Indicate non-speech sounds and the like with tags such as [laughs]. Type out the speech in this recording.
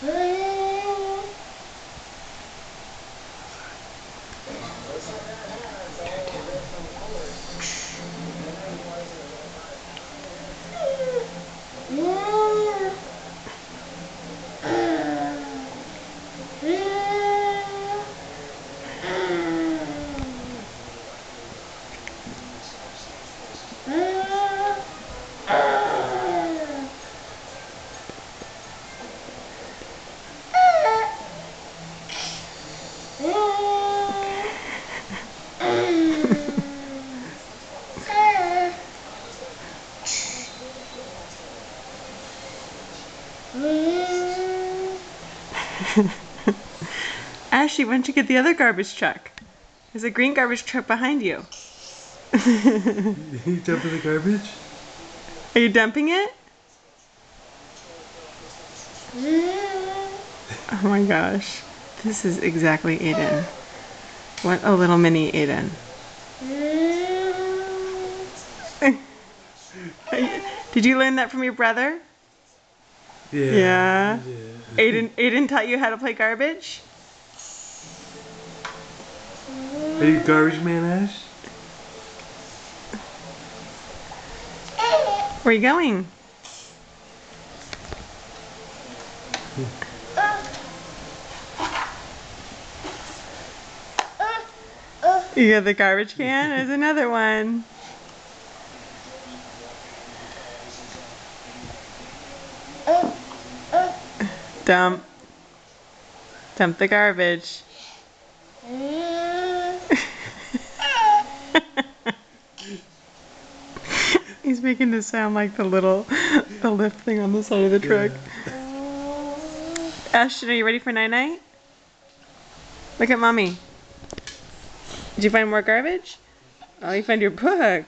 Hey! [laughs] Ashley, why don't you get the other garbage truck? There's a green garbage truck behind you. [laughs] you dumping the garbage? Are you dumping it? [laughs] Oh my gosh. This is exactly Aiden. What a little mini Aiden. Did you learn that from your brother? Yeah. Yeah. yeah. Aiden, Aiden taught you how to play garbage? Are you garbage man, Ash? Where are you going? You got the garbage can? There's another one. Dump. Dump the garbage. [laughs] He's making this sound like the little, the lift thing on the side of the truck. Ashton, are you ready for night night? Look at mommy. Did you find more garbage? Oh, you found your book.